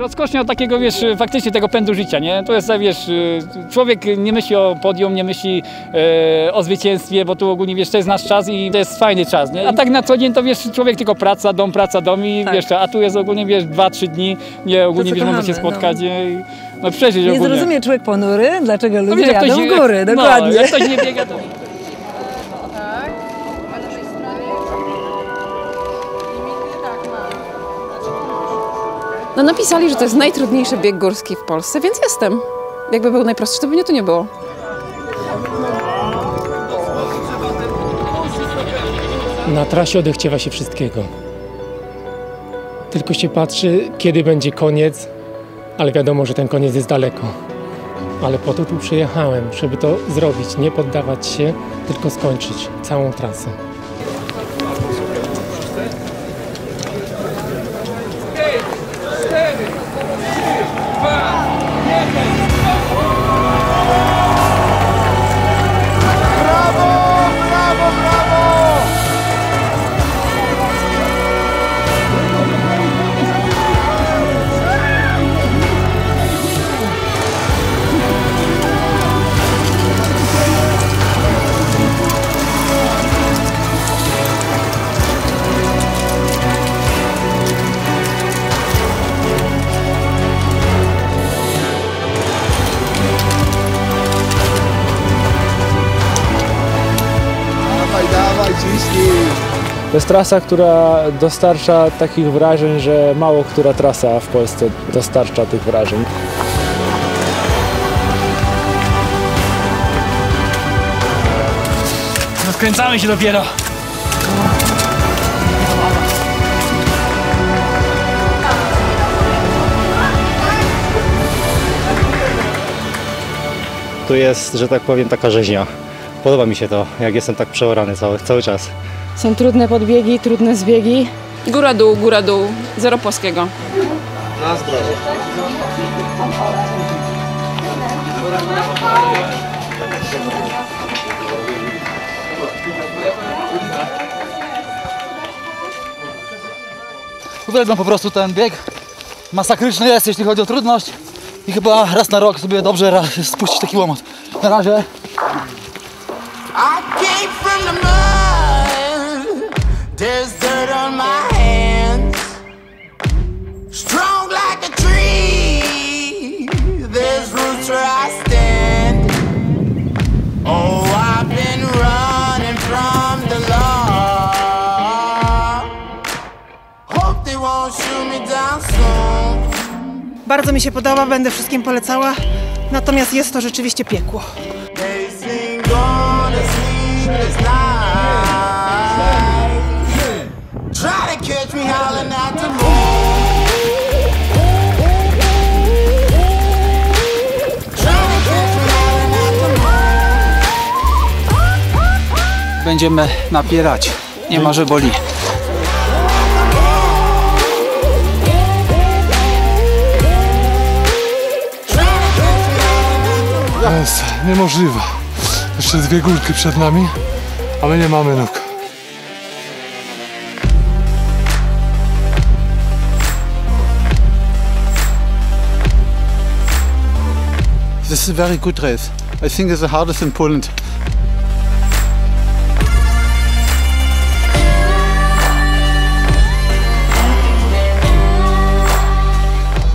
Rozkosznie od takiego, wiesz, faktycznie tego pędu życia, nie? To jest, wiesz, człowiek nie myśli o podium, nie myśli e, o zwycięstwie, bo tu ogólnie, wiesz, to jest nasz czas i to jest fajny czas, nie? A tak na co dzień to, wiesz, człowiek tylko praca, dom, praca, dom i Tak. wiesz, a tu jest ogólnie, wiesz, dwa, trzy dni, nie, ogólnie, wiesz, można się kochamy, spotkać, nie? I, no przeżyć Nie ogólnie. zrozumie człowiek ponury, dlaczego No ludzie wiesz, jak jadą ktoś- w góry, no, dokładnie. jak ktoś nie biega, to... No napisali, że to jest najtrudniejszy bieg górski w Polsce, więc jestem. Jakby był najprostszy, to by mnie tu nie było. Na trasie odechciewa się wszystkiego. Tylko się patrzy, kiedy będzie koniec, ale wiadomo, że ten koniec jest daleko. Ale po to tu przyjechałem, żeby to zrobić, nie poddawać się, tylko skończyć całą trasę. To jest trasa, która dostarcza takich wrażeń, że mało która trasa w Polsce dostarcza tych wrażeń. Rozkręcamy się dopiero. Tu jest, że tak powiem, taka rzeźnia. Podoba mi się to, jak jestem tak przeorany cały, cały czas. Są trudne podbiegi, trudne zbiegi. Góra dół, góra dół, zero płaskiego. Uwielbiam po prostu ten bieg. Masakryczny jest, jeśli chodzi o trudność. I chyba raz na rok sobie dobrze raz spuścić taki łomot. Na razie. I came from the mud. Bardzo mi się podoba, będę wszystkim polecała. Natomiast jest to rzeczywiście piekło. Będziemy napierać. Nie ma, że boli. To jest niemożliwe. Jeszcze dwie górki przed nami, a my nie mamy nóg. This is a very good race. I think it's the hardest in Poland.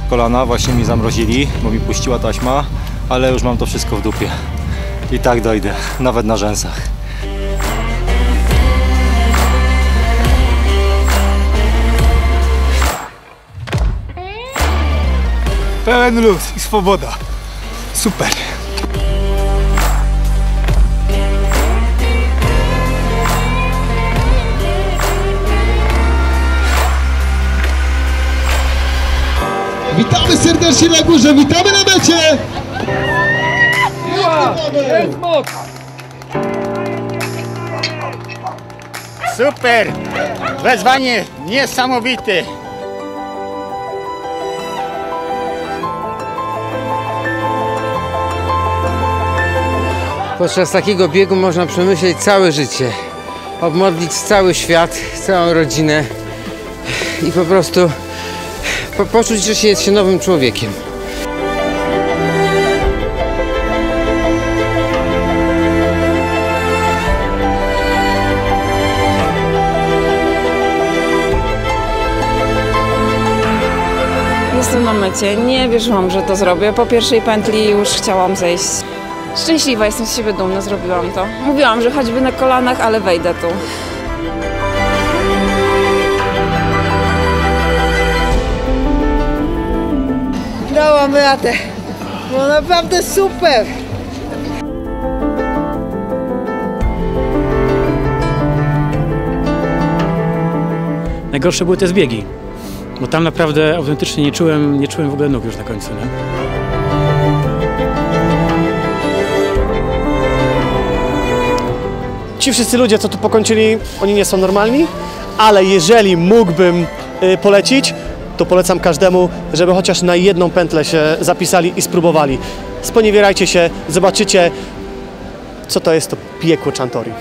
Kolana właśnie mi zamrozili, bo mi puściła taśma, ale już mam to wszystko w dupie. I tak dojdę, nawet na rzęsach. Pełen luz i swoboda. Super. Witamy serdecznie na górze, witamy na mecie! Super! Wezwanie niesamowite! Podczas takiego biegu można przemyśleć całe życie, obmodlić cały świat, całą rodzinę i po prostu po, poczuć, że się jest się nowym człowiekiem. Jestem na mecie. Nie wierzyłam, że to zrobię. Po pierwszej pętli już chciałam zejść. Szczęśliwa, jestem z siebie dumna, zrobiłam to. Mówiłam, że choćby na kolanach, ale wejdę tu. Dałam radę. No naprawdę super. Najgorsze były te zbiegi, bo tam naprawdę autentycznie nie czułem, nie czułem w ogóle nóg już na końcu. Nie? Ci wszyscy ludzie, co tu pokończyli, oni nie są normalni, ale jeżeli mógłbym y, polecić, to polecam każdemu, żeby chociaż na jedną pętlę się zapisali i spróbowali. Sponiewierajcie się, zobaczycie, co to jest to piekło Chantori.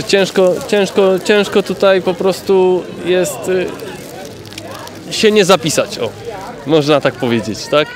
Czy ciężko, ciężko, ciężko tutaj po prostu jest y, się nie zapisać, o, można tak powiedzieć, tak?